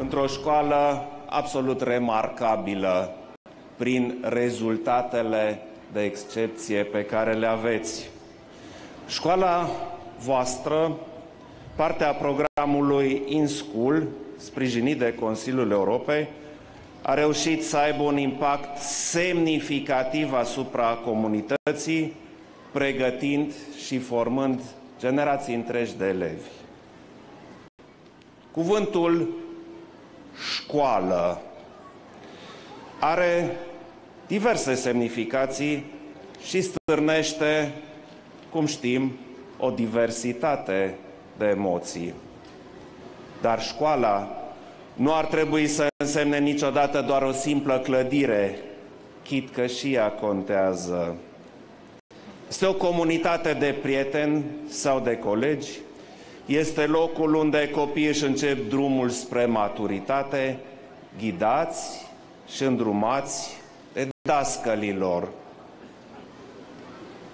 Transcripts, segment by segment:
într-o școală absolut remarcabilă prin rezultatele de excepție pe care le aveți. Școala voastră, partea programului In School, sprijinit de Consiliul Europei, a reușit să aibă un impact semnificativ asupra comunității, pregătind și formând generații întregi de elevi. Cuvântul școală are diverse semnificații și stârnește, cum știm, o diversitate de emoții. Dar școala nu ar trebui să însemne niciodată doar o simplă clădire, chit că și ea contează. Este o comunitate de prieteni sau de colegi, este locul unde copiii își încep drumul spre maturitate, ghidați și îndrumați de dascălilor.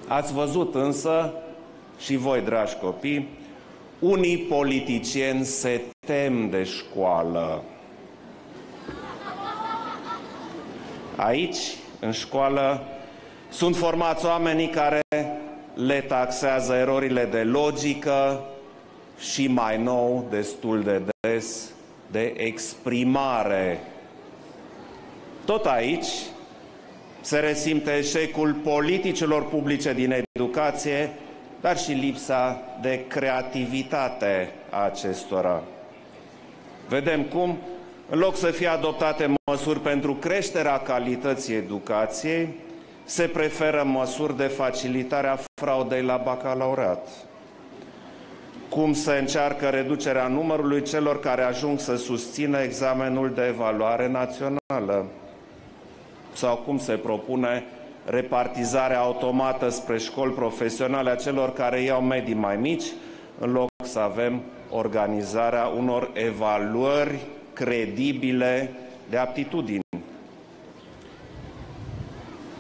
Ați văzut însă, și voi, dragi copii, unii politicieni se tem de școală. Aici, în școală, sunt formați oamenii care le taxează erorile de logică și mai nou, destul de des, de exprimare. Tot aici se resimte eșecul politicilor publice din educație, dar și lipsa de creativitate a acestora. Vedem cum, în loc să fie adoptate măsuri pentru creșterea calității educației, se preferă măsuri de facilitare a fraudei la bacalaureat. Cum se încearcă reducerea numărului celor care ajung să susțină examenul de evaluare națională? Sau cum se propune repartizarea automată spre școli profesionale a celor care iau medii mai mici, în loc să avem organizarea unor evaluări credibile de aptitudini.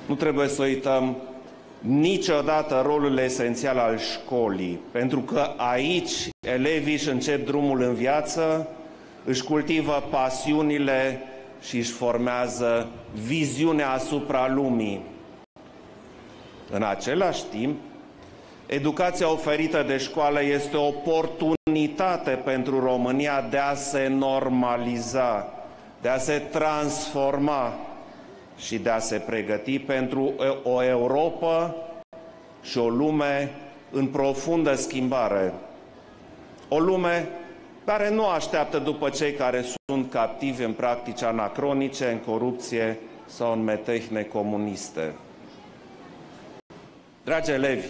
Nu trebuie să uităm niciodată rolul esențial al școlii, pentru că aici elevii își încep drumul în viață, își cultivă pasiunile și își formează viziunea asupra lumii. În același timp, educația oferită de școală este o oportunitate pentru România de a se normaliza, de a se transforma și de a se pregăti pentru o Europa și o lume în profundă schimbare. O lume care nu așteaptă după cei care sunt captivi în practici anacronice, în corupție sau în metehne comuniste. Dragi elevi,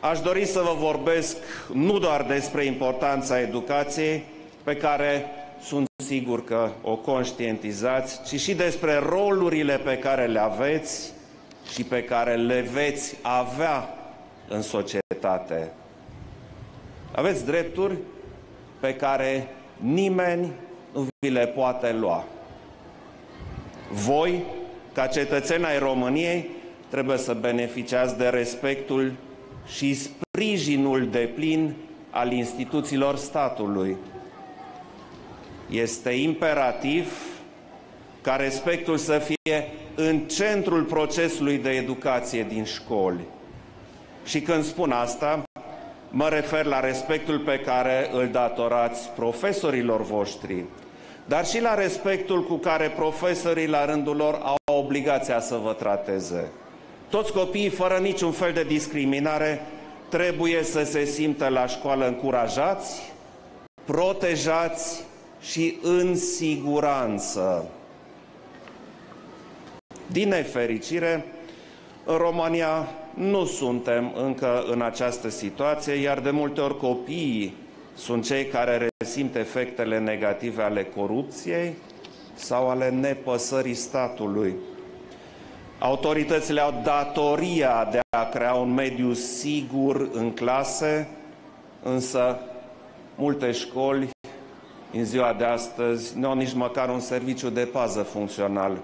aș dori să vă vorbesc nu doar despre importanța educației, pe care sunt sigur că o conștientizați, ci și despre rolurile pe care le aveți și pe care le veți avea în societate. Aveți drepturi pe care nimeni nu vi le poate lua. Voi, ca cetățeni ai României, trebuie să beneficiați de respectul și sprijinul de plin al instituțiilor statului. Este imperativ ca respectul să fie în centrul procesului de educație din școli. Și când spun asta, mă refer la respectul pe care îl datorați profesorilor voștri, dar și la respectul cu care profesorii la rândul lor au obligația să vă trateze. Toți copiii, fără niciun fel de discriminare, trebuie să se simtă la școală încurajați, protejați și în siguranță. Din nefericire, în România nu suntem încă în această situație, iar de multe ori copiii sunt cei care resimt efectele negative ale corupției sau ale nepăsării statului. Autoritățile au datoria de a crea un mediu sigur în clase, însă multe școli în ziua de astăzi nu au nici măcar un serviciu de pază funcțional.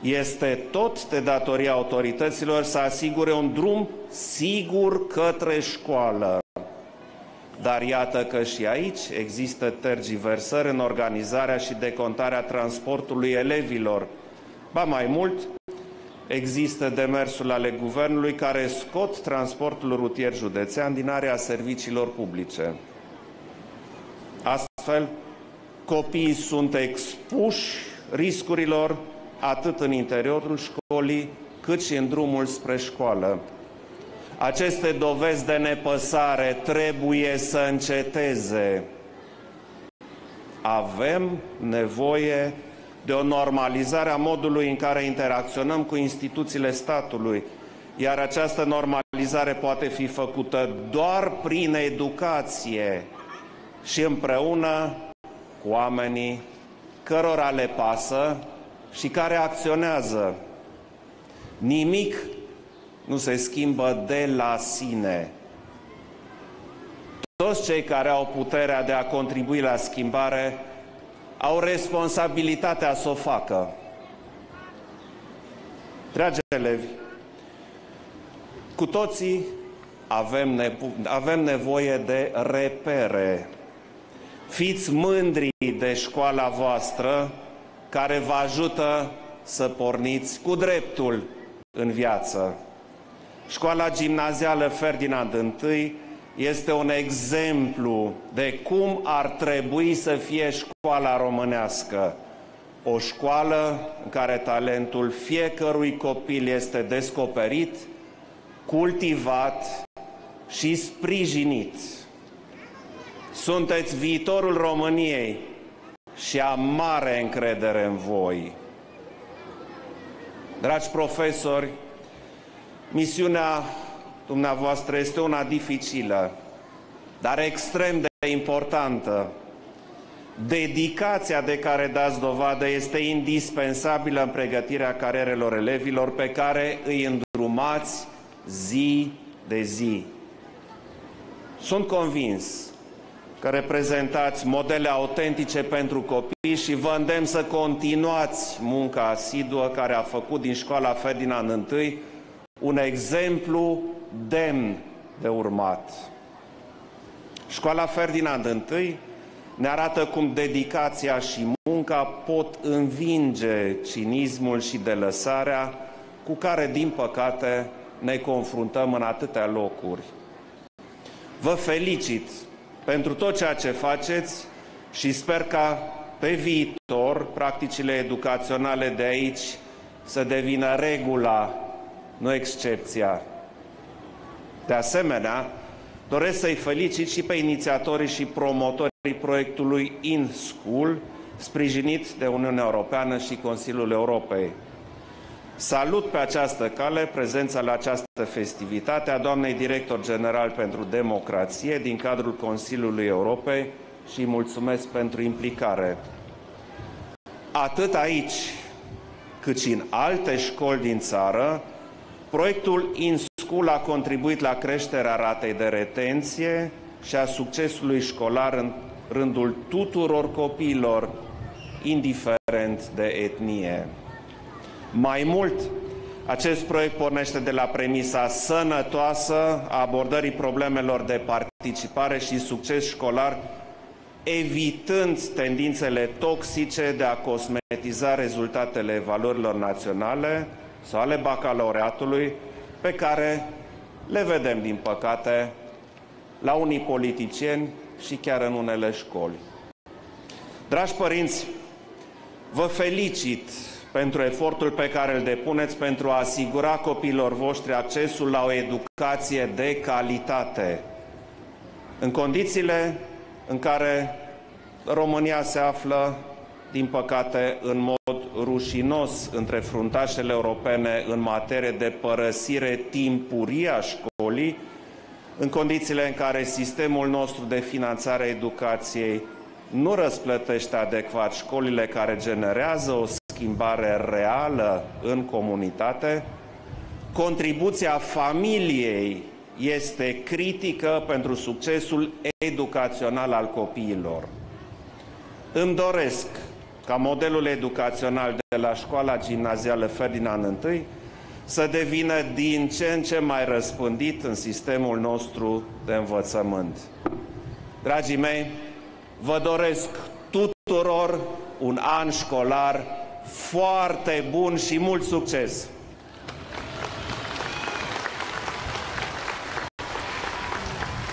Este tot de datoria autorităților să asigure un drum sigur către școală. dar iată că și aici există tergiversări în organizarea și decontarea transportului elevilor. Ba mai mult, există demersul ale guvernului care scot transportul rutier județean din area serviciilor publice. Astfel, copiii sunt expuși riscurilor atât în interiorul școlii, cât și în drumul spre școală. Aceste dovezi de nepăsare trebuie să înceteze. Avem nevoie de o normalizare a modului în care interacționăm cu instituțiile statului, iar această normalizare poate fi făcută doar prin educație și împreună cu oamenii cărora le pasă și care acționează. Nimic nu se schimbă de la sine. Toți cei care au puterea de a contribui la schimbare au responsabilitatea să o facă. Dragi elevi, cu toții avem, nevo- avem nevoie de repere. Fiți mândri de școala voastră care vă ajută să porniți cu dreptul în viață. Școala gimnazială Ferdinand I este un exemplu de cum ar trebui să fie școala românească. O școală în care talentul fiecărui copil este descoperit, cultivat și sprijinit. Sunteți viitorul României și am mare încredere în voi. Dragi profesori, Misiunea dumneavoastră este una dificilă, dar extrem de importantă. Dedicația de care dați dovadă este indispensabilă în pregătirea carierelor elevilor pe care îi îndrumați zi de zi. Sunt convins că reprezentați modele autentice pentru copii și vă îndemn să continuați munca asiduă care a făcut din școala Ferdinand I un exemplu demn de urmat. Școala Ferdinand I ne arată cum dedicația și munca pot învinge cinismul și delăsarea cu care, din păcate, ne confruntăm în atâtea locuri. Vă felicit pentru tot ceea ce faceți și sper ca pe viitor practicile educaționale de aici să devină regula nu excepția. De asemenea, doresc să-i felicit și pe inițiatorii și promotorii proiectului In School, sprijinit de Uniunea Europeană și Consiliul Europei. Salut pe această cale prezența la această festivitate a doamnei director general pentru democrație din cadrul Consiliului Europei și mulțumesc pentru implicare. Atât aici, cât și în alte școli din țară, Proiectul InSchool a contribuit la creșterea ratei de retenție și a succesului școlar în rândul tuturor copiilor, indiferent de etnie. Mai mult, acest proiect pornește de la premisa sănătoasă a abordării problemelor de participare și succes școlar, evitând tendințele toxice de a cosmetiza rezultatele valorilor naționale, sau ale bacalaureatului pe care le vedem, din păcate, la unii politicieni și chiar în unele școli. Dragi părinți, vă felicit pentru efortul pe care îl depuneți pentru a asigura copiilor voștri accesul la o educație de calitate. În condițiile în care România se află din păcate, în mod rușinos între fruntașele europene în materie de părăsire timpurie a școlii, în condițiile în care sistemul nostru de finanțare a educației nu răsplătește adecvat școlile care generează o schimbare reală în comunitate, contribuția familiei este critică pentru succesul educațional al copiilor. Îmi doresc ca modelul educațional de la școala gimnazială Ferdinand I să devină din ce în ce mai răspândit în sistemul nostru de învățământ. Dragii mei, vă doresc tuturor un an școlar foarte bun și mult succes!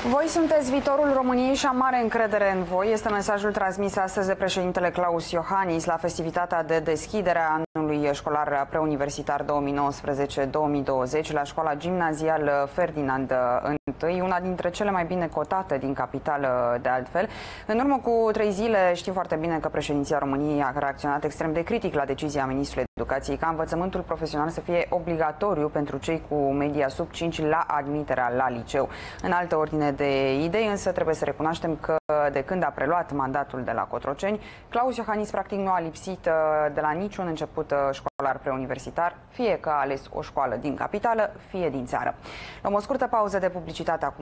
Voi sunteți viitorul României și am mare încredere în voi. Este mesajul transmis astăzi de președintele Claus Iohannis la festivitatea de deschidere a anului școlar preuniversitar 2019-2020 la școala gimnazială Ferdinand I, una dintre cele mai bine cotate din capitală de altfel. În urmă cu trei zile știm foarte bine că președinția României a reacționat extrem de critic la decizia ministrului educației ca învățământul profesional să fie obligatoriu pentru cei cu media sub 5 la admiterea la liceu. În altă ordine de idei, însă trebuie să recunoaștem că de când a preluat mandatul de la Cotroceni, Claus Iohannis practic nu a lipsit uh, de la niciun început uh, școlar preuniversitar, fie că a ales o școală din capitală, fie din țară. Luăm o scurtă pauză de publicitate acum.